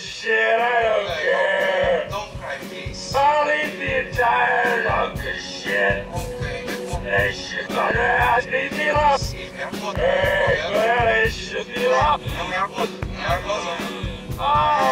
shit, I don't okay, care. Don't cry, please. I'll eat the entire hunk of shit. Okay, They should gonna ask me to love. Hey, well, they should be love. No me acuerdo, me acuerdo.